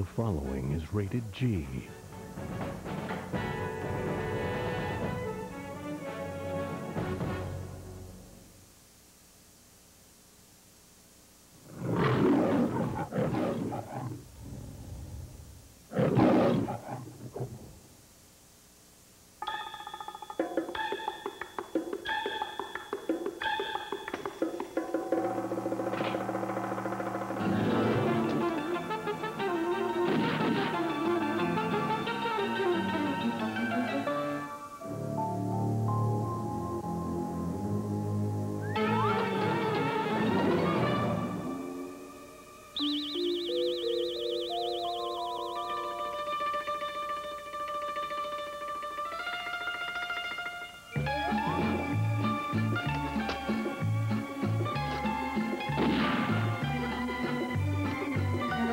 The following is rated G.